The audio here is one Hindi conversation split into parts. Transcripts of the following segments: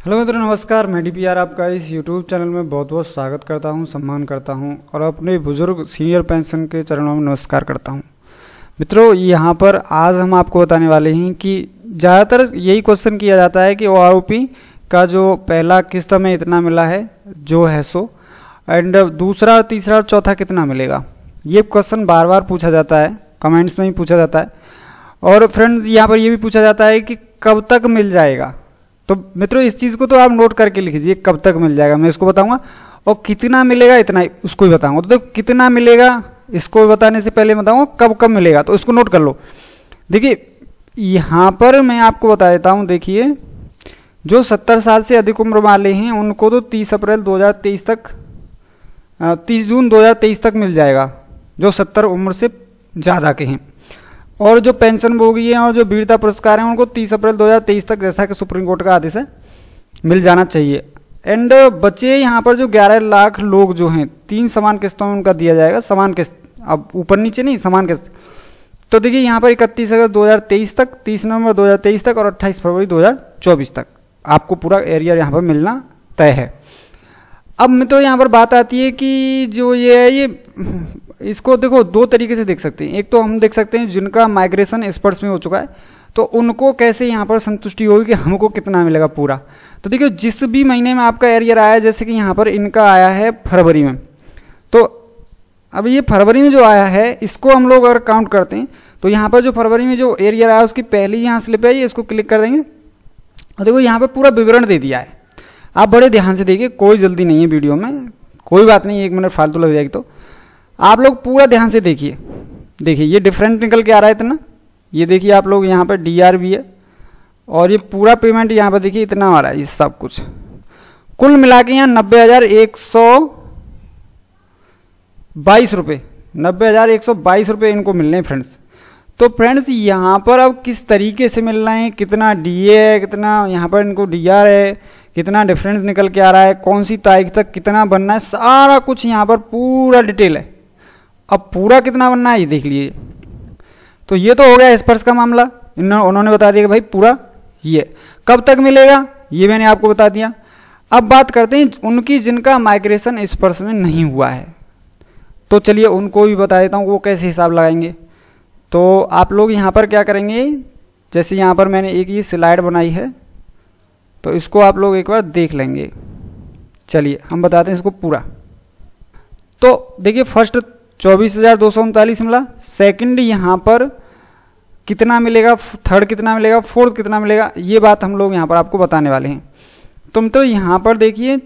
हेलो मित्रों, नमस्कार। मैं डी आपका इस यूट्यूब चैनल में बहुत बहुत स्वागत करता हूँ, सम्मान करता हूँ और अपने बुज़ुर्ग सीनियर पेंशन के चरणों में नमस्कार करता हूँ। मित्रों, यहाँ पर आज हम आपको बताने वाले हैं कि ज़्यादातर यही क्वेश्चन किया जाता है कि ओ का जो पहला किस्त में इतना मिला है, जो है सो एंड दूसरा, तीसरा और चौथा कितना मिलेगा? ये क्वेश्चन बार बार पूछा जाता है कमेंट्स में भी पूछा जाता है। और फ्रेंड्स यहाँ पर ये भी पूछा जाता है कि कब तक मिल जाएगा? तो मित्रों, इस चीज़ को तो आप नोट करके लिख लीजिए कब तक मिल जाएगा। मैं इसको बताऊँगा। और कितना मिलेगा इतना, उसको ही बताऊँगा। तो देखो, कितना मिलेगा, इसको बताने से पहले बताऊँगा, कब कब मिलेगा तो इसको नोट कर लो। देखिए, यहाँ पर मैं आपको बता देता हूँ, देखिए, जो सत्तर साल से अधिक उम्र वाले हैं, उनको तो तीस अप्रैल दो हज़ार तेईस तक तीस जून दो हज़ार तेईस तक मिल जाएगा, जो सत्तर उम्र से ज़्यादा के हैं। और जो पेंशन भोगी हैं और जो वीरता पुरस्कार हैं, उनको 30 अप्रैल 2023 तक जैसा कि सुप्रीम कोर्ट का आदेश है, मिल जाना चाहिए। एंड बचे यहाँ पर जो 11 लाख लोग जो हैं, तीन समान किस्तों में उनका दिया जाएगा, समान किस्त। अब ऊपर नीचे नहीं, समान किस्त। तो देखिए, यहाँ पर इकतीस अगस्त 2023 तक 30 नवंबर 2023 तक और 28 फरवरी 2024 तक। आपको पूरा एरिया यहाँ पर मिलना तय है। अब मैं तो यहाँ पर बात आती है कि जो ये है, ये इसको देखो, दो तरीके से देख सकते हैं। एक तो हम देख सकते हैं जिनका माइग्रेशन स्पर्श में हो चुका है तो उनको कैसे यहाँ पर संतुष्टि होगी कि हमको कितना मिलेगा पूरा। तो देखिए जिस भी महीने में आपका एरियर आया, जैसे कि यहाँ पर इनका आया है फरवरी में तो अब ये फरवरी में जो आया है, इसको हम लोग अगर काउंट करते हैं तो यहाँ पर जो फरवरी में जो एरियर आया, उसकी पहली यहाँ स्लिप आई, इसको क्लिक कर देंगे। और देखो, यहाँ पर पूरा विवरण दे दिया है। आप बड़े ध्यान से देखिए, कोई जल्दी नहीं है वीडियो में, कोई बात नहीं, एक मिनट फालतू लग जाएगी तो। आप लोग पूरा ध्यान से देखिए। देखिए, ये डिफरेंट निकल के आ रहा है इतना। ये देखिए, आप लोग यहाँ पर डी आर भी है। और ये पूरा पेमेंट यहाँ पर देखिए, इतना आ रहा है, ये सब कुछ। कुल मिला के यहाँ नब्बे हज़ार एक सौ बाईस रुपये नब्बे हज़ार एक सौ बाईस रुपये इनको मिलने हैं फ्रेंड्स तो फ्रेंड्स यहाँ पर अब किस तरीके से मिल रहे हैं? कितना डीए है, कितना यहाँ पर इनको डीआर है, कितना डिफरेंस निकल के आ रहा है, कौन सी तारीख तक कितना बनना है, सारा कुछ यहाँ पर पूरा डिटेल है। अब पूरा कितना बनना है ये देख लीजिए। तो ये तो हो गया स्पर्श का मामला। उन्होंने बता दिया कि भाई पूरा ये। कब तक मिलेगा? ये मैंने आपको बता दिया। अब बात करते हैं उनकी जिनका माइग्रेशन स्पर्श में नहीं हुआ है। तो चलिए उनको भी बता देता हूँ वो कैसे हिसाब लगाएँगे। तो आप लोग यहाँ पर क्या करेंगे? जैसे यहाँ पर मैंने एक ये स्लाइड बनाई है तो इसको आप लोग एक बार देख लेंगे। चलिए हम बताते हैं इसको पूरा। तो देखिए, फ़र्स्ट चौबीस हज़ार दो सौ उनतालीस मिला। सेकंड यहाँ पर कितना मिलेगा? थर्ड कितना मिलेगा? फोर्थ कितना मिलेगा? ये बात हम लोग यहाँ पर आपको बताने वाले हैं। तुम तो यहाँ पर देखिए,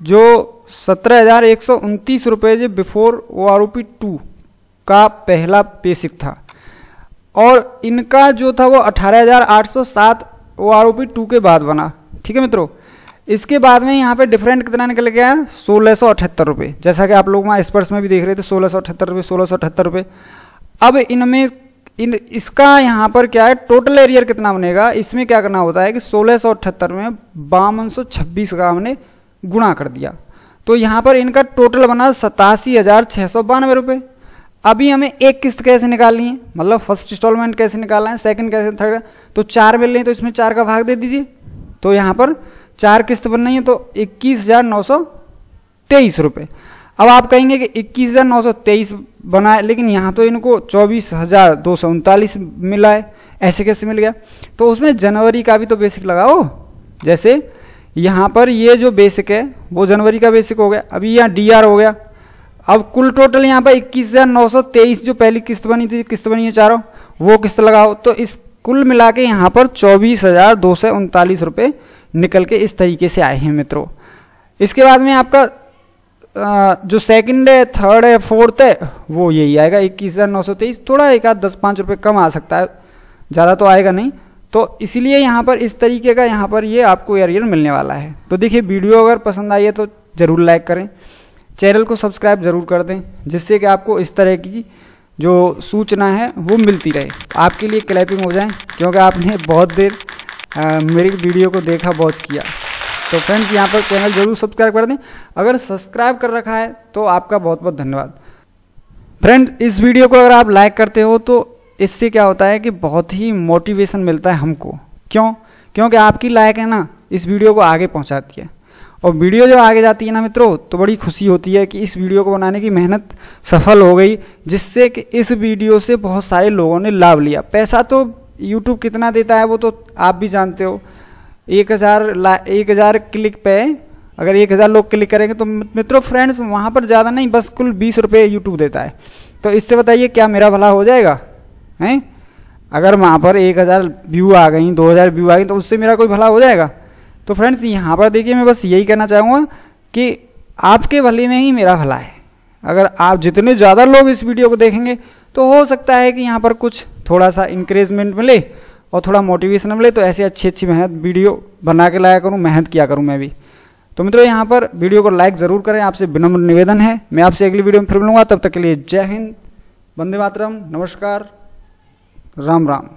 जो सत्रह हज़ार एक सौ उनतीस रुपये जो before O R O P two का पहला बेसिक था। और इनका जो था वो अठारह हज़ार आठ सौ सात O R O P two के बाद बना। ठीक है मित्रों? इसके बाद में यहाँ पे डिफरेंट कितना निकल गया? सोलह सौ अठहत्तर रुपये जैसा कि आप लोग वहाँ स्पर्स में भी देख रहे थे, सोलह सौ अठहत्तर रुपये सोलह सौ अठहत्तर रुपये अब इनमें इन, इसका यहाँ पर क्या है? टोटल एरियर कितना बनेगा? इसमें क्या करना होता है कि सोलह सौ अठहत्तर में बावन सौ छब्बीस का हमने गुणा कर दिया। तो यहाँ पर इनका टोटल बना सतासी हज़ार छः सौ बानवे रुपये अभी हमें एक किस्त कैसे निकालनी है? मतलब फ़र्स्ट इंस्टॉलमेंट कैसे निकालना है? सेकंड कैसे थर्ड तो चार मिल रही तो इसमें चार का भाग दे दीजिए। तो यहाँ पर चार किस्त बननी है तो इक्कीस हज़ार नौ सौ तेईस रुपये अब आप कहेंगे कि इक्कीस हज़ार नौ सौ तेईस बना है, लेकिन यहाँ तो इनको चौबीस हज़ार दो सौ उनतालीस मिला है, ऐसे कैसे मिल गया? तो उसमें जनवरी का भी तो बेसिक लगाओ। जैसे यहाँ पर ये जो बेसिक है, वो जनवरी का बेसिक हो गया, अभी यहाँ डी हो गया। अब कुल टोटल यहाँ पर इक्कीस हज़ार नौ सौ तेईस जो पहली किस्त बनी थी, किस्त बनी है चारों, वो किस्त लगाओ। तो इस कुल मिला के यहाँ पर चौबीस हज़ार दो सौ उनतालीस रुपये निकल के इस तरीके से आए हैं मित्रों। इसके बाद में आपका जो सेकंड है थर्ड है फोर्थ है, वो यही आएगा, इक्कीस हज़ार नौ सौ तेईस। थोड़ा एक आध दस पाँच रुपये कम आ सकता है, ज़्यादा तो आएगा नहीं। तो इसीलिए यहाँ पर इस तरीके का यहाँ पर ये आपको एरियर मिलने वाला है। तो देखिए, वीडियो अगर पसंद आई है तो ज़रूर लाइक करें। चैनल को सब्सक्राइब ज़रूर कर दें, जिससे कि आपको इस तरह की जो सूचना है, वो मिलती रहे। आपके लिए क्लैपिंग हो जाए, क्योंकि आपने बहुत देर मेरी वीडियो को देखा वॉच किया। तो फ्रेंड्स यहाँ पर चैनल ज़रूर सब्सक्राइब कर दें। अगर सब्सक्राइब कर रखा है तो आपका बहुत बहुत धन्यवाद। फ्रेंड्स इस वीडियो को अगर आप लाइक करते हो तो इससे क्या होता है कि बहुत ही मोटिवेशन मिलता है हमको। क्यों? क्योंकि आपकी लाइक है ना, इस वीडियो को आगे पहुँचाती है। और वीडियो जब आगे जाती है ना मित्रों तो बड़ी खुशी होती है कि इस वीडियो को बनाने की मेहनत सफल हो गई, जिससे कि इस वीडियो से बहुत सारे लोगों ने लाभ लिया। पैसा तो यूट्यूब कितना देता है वो तो आप भी जानते हो। एक हज़ार एक हज़ार क्लिक पे, अगर एक हज़ार लोग क्लिक करेंगे तो मित्रों फ्रेंड्स वहाँ पर ज़्यादा नहीं, बस कुल बीस रुपये यूट्यूब देता है। तो इससे बताइए क्या मेरा भला हो जाएगा? हैं? अगर वहाँ पर एक हज़ार व्यू आ गई, दो हज़ार व्यू आ गई तो उससे मेरा कोई भला हो जाएगा? तो फ्रेंड्स यहाँ पर देखिए, मैं बस यही कहना चाहूँगा कि आपके भले में ही मेरा भला है। अगर आप जितने ज़्यादा लोग इस वीडियो को देखेंगे तो हो सकता है कि यहाँ पर कुछ थोड़ा सा इंक्रेजमेंट मिले और थोड़ा मोटिवेशन मिले तो ऐसे अच्छी अच्छी मेहनत वीडियो बना के लाया करूँ, मेहनत किया करूँ मैं भी। तो मित्रों, यहाँ पर वीडियो को लाइक ज़रूर करें। आपसे विनम्र निवेदन है। मैं आपसे अगली वीडियो में फिर मिलूँगा। तब तक के लिए जय हिंद। वंदे मातरम। नमस्कार। राम राम